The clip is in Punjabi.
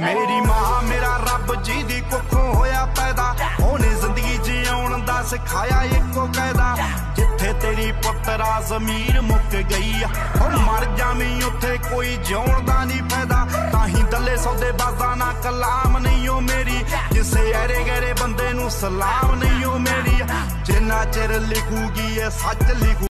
ਮੇਰੀ ਮਾਂ, ਮੇਰਾ ਰੱਬ ਜੀ ਦੀ ਕੁੱਖੋਂ ਹੋਇਆ ਪੈਦਾ। ਉਹਨੇ ਜ਼ਿੰਦਗੀ ਜਿਉਣ ਦਾ ਸਿਖਾਇਆ ਇੱਕੋ ਕਾਇਦਾ। ਜਿੱਥੇ ਤੇਰੀ ਪੁੱਤਰਾ ਜ਼ਮੀਰ ਮੁੱਕ ਗਈ ਆ ਉਹ ਮਰ ਜਾਵੀਂ, ਉੱਥੇ ਕੋਈ ਜਿਉਣ ਦਾ ਨਹੀਂ ਫਾਇਦਾ ਤਾਂ ਹੀ ਦੱਲੇ ਸੌਦੇ ਬਾਜ਼ਾਂ ਨਾ ਕਲਾਮ ਨਹੀਂ ਉਹ ਮੇਰੀ। ਕਿਸੇ ਐਰੇ ਗੈਰੇ ਬੰਦੇ ਨੂੰ ਸਲਾਮ ਨਹੀਂ ਉਹ ਮੇਰੀ। ਜਿੰਨਾ ਚਿਰ ਲਿਖੂਗੀ ਇਹ ਸੱਚ ਲਿਖੂ